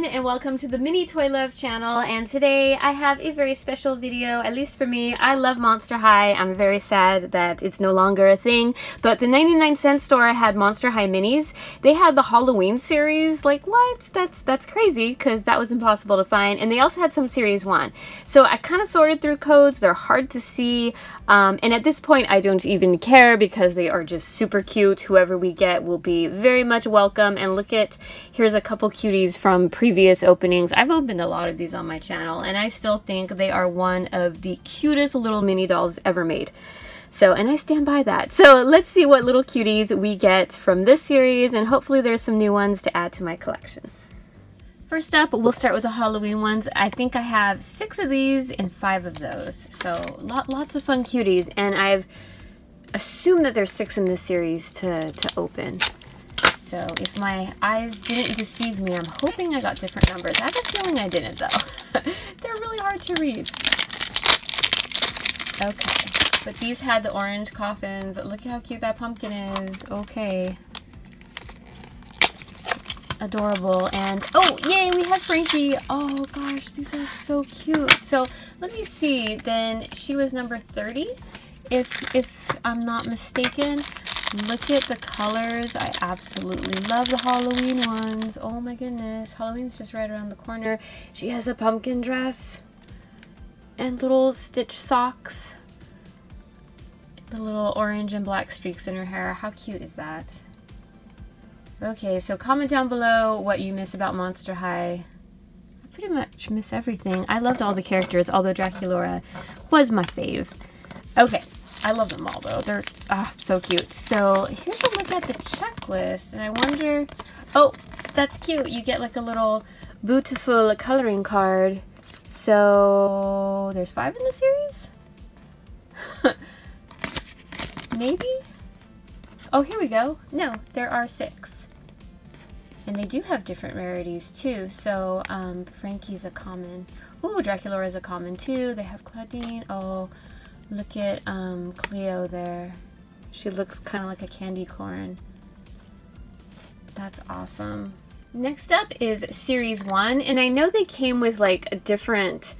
everyone and welcome to the Mini Toy Love channel and today I have a very special video, at least for me. I love Monster High. I'm very sad that it's no longer a thing, but the 99 cent store had Monster High minis. They had the Halloween series, like what? That's that's crazy because that was impossible to find and they also had some series 1. So I kind of sorted through codes, they're hard to see um, and at this point I don't even care because they are just super cute. Whoever we get will be very much welcome and look at, here's a couple cuties from previous openings. I've opened a lot of these on my channel and I still think they are one of the cutest little mini dolls ever made. So, and I stand by that. So let's see what little cuties we get from this series and hopefully there's some new ones to add to my collection. First up, we'll start with the Halloween ones. I think I have six of these and five of those. So lot, lots of fun cuties. And I've assumed that there's six in this series to, to open. So if my eyes didn't deceive me, I'm hoping I got different numbers. I have a feeling I didn't though. They're really hard to read. Okay, but these had the orange coffins. Look how cute that pumpkin is. Okay. Adorable. And, oh, yay, we have Frankie. Oh, gosh, these are so cute. So, let me see. Then, she was number 30, if, if I'm not mistaken. Look at the colors. I absolutely love the Halloween ones. Oh my goodness. Halloween's just right around the corner. She has a pumpkin dress and little stitch socks. The little orange and black streaks in her hair. How cute is that? Okay, so comment down below what you miss about Monster High. I pretty much miss everything. I loved all the characters, although Draculaura was my fave. Okay, I love them all though. They're ah, so cute. So here's a look at the checklist. And I wonder, oh, that's cute. You get like a little beautiful coloring card. So there's five in the series? Maybe? Oh, here we go. No, there are six. And they do have different rarities too. So um, Frankie's a common. Ooh, Draculaura is a common too. They have Clawdeen. Oh, Look at um, Cleo there. She looks kind of like a candy corn. That's awesome. Next up is Series 1, and I know they came with like different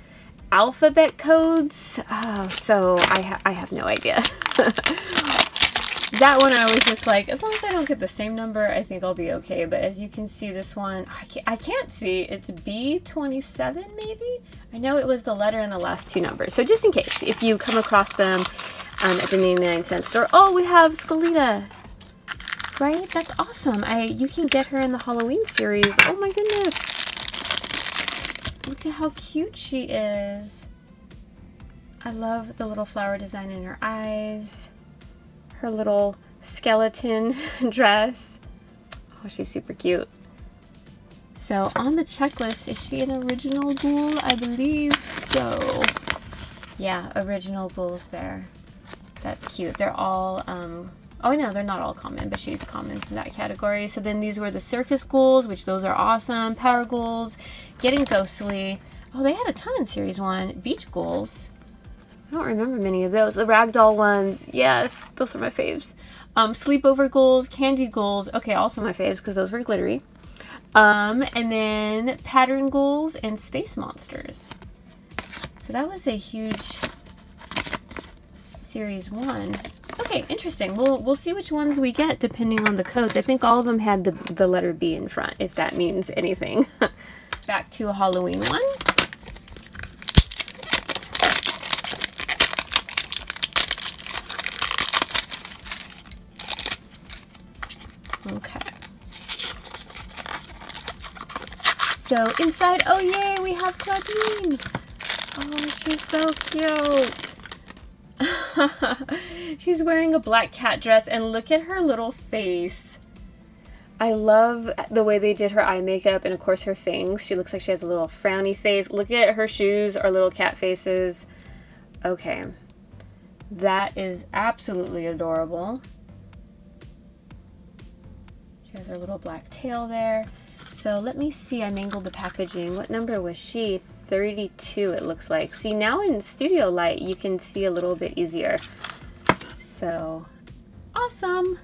alphabet codes, oh, so I, ha I have no idea. that one I was just like, as long as I don't get the same number, I think I'll be okay. But as you can see, this one, I can't, I can't see. It's B27 maybe? I know it was the letter in the last two numbers. So just in case, if you come across them um, at the 99 cent store. Oh, we have Skelita. Right? That's awesome. I You can get her in the Halloween series. Oh my goodness. Look at how cute she is. I love the little flower design in her eyes her little skeleton dress. Oh, she's super cute. So on the checklist, is she an original ghoul? I believe so. Yeah, original ghouls there. That's cute. They're all, um, oh no, they're not all common, but she's common from that category. So then these were the circus ghouls, which those are awesome. Power ghouls, getting ghostly. Oh, they had a ton in series one. Beach ghouls. I don't remember many of those. The ragdoll ones, yes, those are my faves. Um, sleepover ghouls, candy ghouls, okay, also my faves because those were glittery. Um, and then pattern ghouls and space monsters. So that was a huge series one. Okay, interesting. We'll we'll see which ones we get depending on the codes. I think all of them had the the letter B in front, if that means anything. Back to a Halloween one. Okay. So inside, oh yay, we have Clawdeen. Oh, she's so cute. she's wearing a black cat dress and look at her little face. I love the way they did her eye makeup and of course her fangs. She looks like she has a little frowny face. Look at her shoes are little cat faces. Okay. That is absolutely adorable. She has her little black tail there. So let me see, I mangled the packaging. What number was she? 32 it looks like. See now in studio light you can see a little bit easier. So awesome.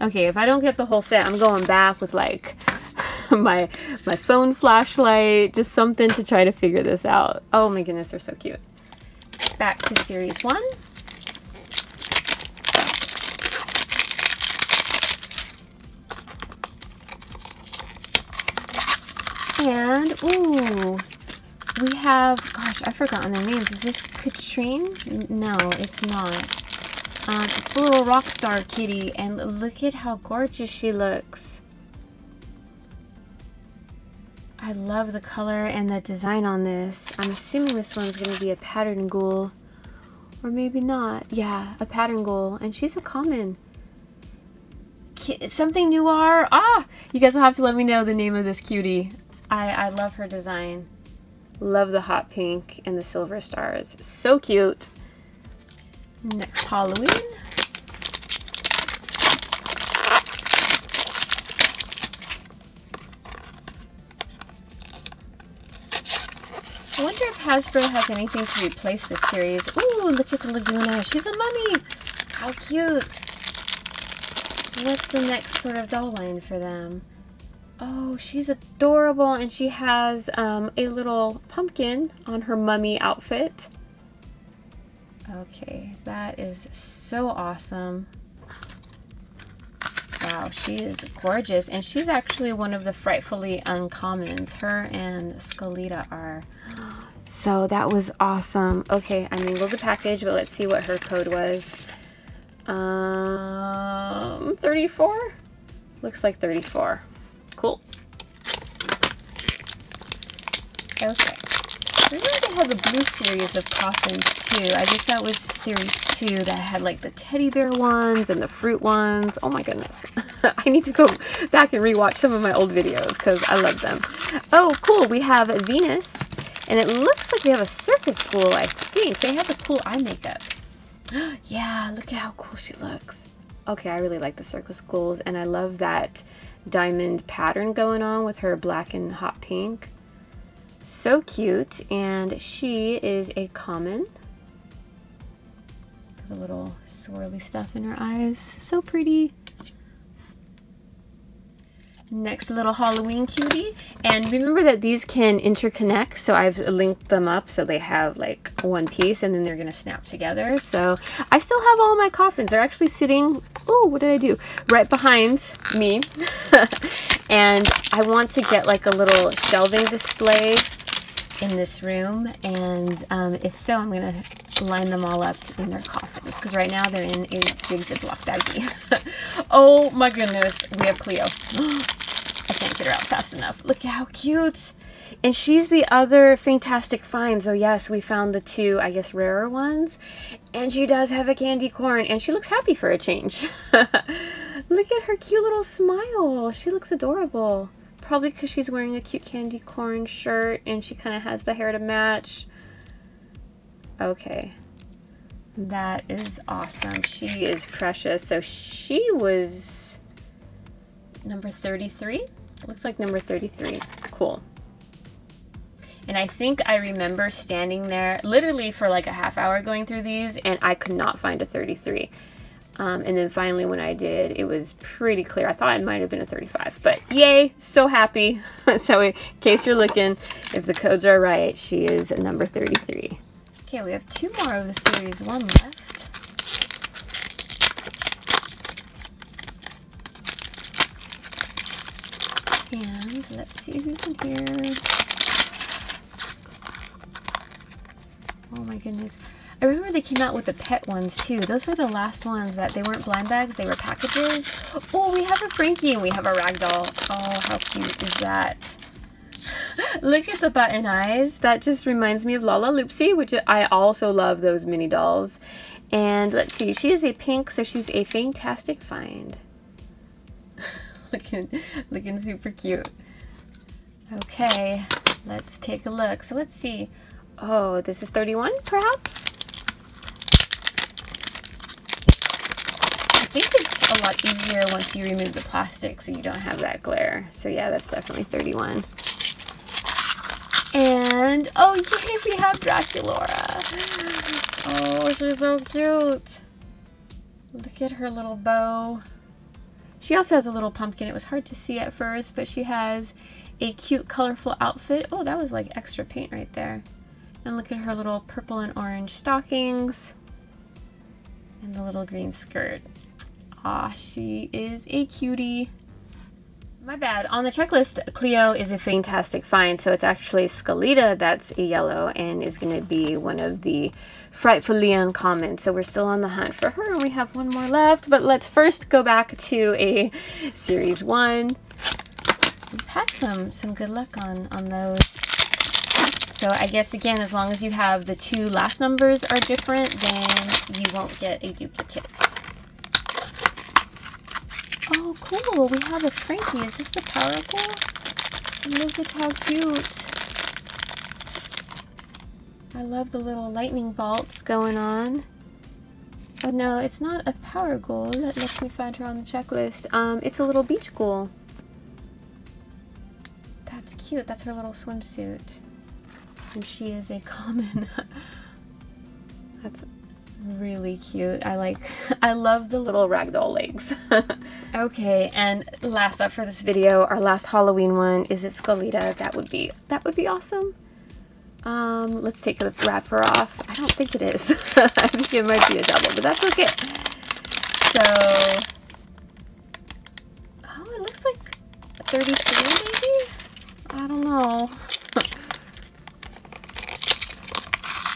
Okay, if I don't get the whole set, I'm going back with like my my phone flashlight, just something to try to figure this out. Oh my goodness, they're so cute. Back to series one. And, ooh, we have, gosh, I've forgotten their names. Is this Catrine? No, it's not. Um, it's a little rock star kitty, and look at how gorgeous she looks. I love the color and the design on this. I'm assuming this one's going to be a pattern ghoul. Or maybe not. Yeah, a pattern ghoul. And she's a common. Something noir. Ah! You guys will have to let me know the name of this cutie. I, I love her design. Love the hot pink and the silver stars. So cute. Next Halloween. I wonder if Hasbro has anything to replace this series. Ooh, look at the Lagoona. She's a mummy. How cute. What's the next sort of doll line for them? Oh, she's adorable and she has um, a little pumpkin on her mummy outfit. Okay, that is so awesome. Wow, she is gorgeous. And she's actually one of the Frightfully Uncommons. Her and Skelita are. So that was awesome. Okay, I angled the package, but let's see what her code was. Um, 34? Looks like 34. Cool. Okay. Remember they had the blue series of coffins too. I guess that was series two that had like the teddy bear ones and the fruit ones. Oh my goodness. I need to go back and rewatch some of my old videos because I love them. Oh, cool. We have Venus. And it looks like they have a circus ghoul, I think. They have the cool eye makeup. yeah, look at how cool she looks. Okay, I really like the circus ghouls. And I love that diamond pattern going on with her black and hot pink. So cute. And she is a common. The little swirly stuff in her eyes. So pretty next little Halloween cutie. And remember that these can interconnect, so I've linked them up so they have like one piece and then they're gonna snap together. So I still have all my coffins. They're actually sitting, oh, what did I do? Right behind me. and I want to get like a little shelving display in this room. And um, if so, I'm gonna line them all up in their coffins because right now they're in a big Ziploc baggie. oh my goodness, we have Cleo. I can't get her out fast enough. Look at how cute. And she's the other fantastic find. So yes, we found the two, I guess, rarer ones. And she does have a candy corn. And she looks happy for a change. Look at her cute little smile. She looks adorable. Probably because she's wearing a cute candy corn shirt. And she kind of has the hair to match. Okay. That is awesome. She is precious. So she was number 33. Looks like number 33. Cool. And I think I remember standing there literally for like a half hour going through these and I could not find a 33. Um, and then finally when I did, it was pretty clear. I thought it might have been a 35, but yay, so happy. so in case you're looking, if the codes are right, she is number 33. Okay, we have two more of the series one left. And let's see who's in here. Oh my goodness. I remember they came out with the pet ones too. Those were the last ones that they weren't blind bags, they were packages. Oh, we have a Frankie and we have a ragdoll. Oh, how cute is that? Look at the button eyes. That just reminds me of Lala Lalaloopsy, which I also love those mini dolls. And let's see, she is a pink, so she's a fantastic find. looking, looking super cute. Okay, let's take a look. So let's see. Oh, this is 31, perhaps? I think it's a lot easier once you remove the plastic so you don't have that glare. So yeah, that's definitely 31. And, oh yay, we have Draculaura. Oh, she's so cute. Look at her little bow. She also has a little pumpkin. It was hard to see at first, but she has a cute, colorful outfit. Oh, that was like extra paint right there. And look at her little purple and orange stockings. And the little green skirt. Ah, she is a cutie. My bad. On the checklist, Cleo is a fantastic find, so it's actually Skelita that's a yellow and is going to be one of the frightfully uncommon. So we're still on the hunt for her, we have one more left. But let's first go back to a Series 1. We've had some, some good luck on, on those. So I guess, again, as long as you have the two last numbers are different, then you won't get a duplicate. Oh, cool. We have a Frankie. Is this the Powerful? Look at how cute. I love the little lightning bolts going on. Oh no, it's not a power ghoul. That lets me find her on the checklist. Um, it's a little beach ghoul. That's cute. That's her little swimsuit. And she is a common. That's really cute. I like, I love the little ragdoll legs. okay, and last up for this video, our last Halloween one, is it Skelita? That would be, that would be awesome. Um, let's take the wrapper off. I don't think it is. I think it might be a double, but that's okay. So, oh, it looks like 33 maybe? I don't know.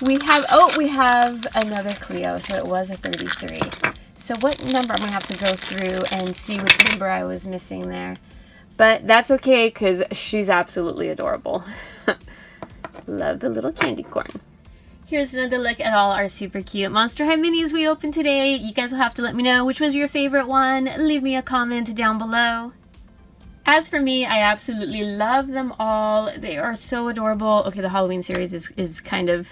We have, oh, we have another Cleo, so it was a 33. So what number, I'm going to have to go through and see which number I was missing there. But that's okay, because she's absolutely adorable. Love the little candy corn. Here's another look at all our super cute Monster High minis we opened today. You guys will have to let me know which was your favorite one. Leave me a comment down below. As for me, I absolutely love them all. They are so adorable. Okay, the Halloween series is, is kind of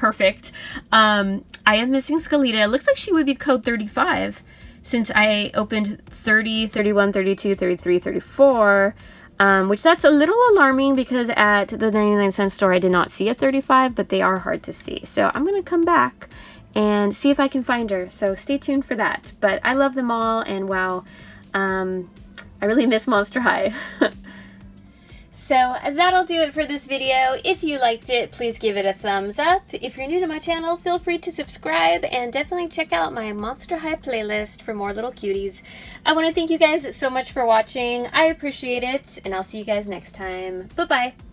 perfect. Um, I am missing Skelita. It looks like she would be code 35 since I opened 30, 31, 32, 33, 34. Um, which that's a little alarming because at the 99 cent store I did not see a 35, but they are hard to see. So I'm going to come back and see if I can find her. So stay tuned for that. But I love them all and wow, um, I really miss Monster High. So that'll do it for this video. If you liked it, please give it a thumbs up. If you're new to my channel, feel free to subscribe and definitely check out my Monster High playlist for more little cuties. I want to thank you guys so much for watching. I appreciate it, and I'll see you guys next time. Bye-bye.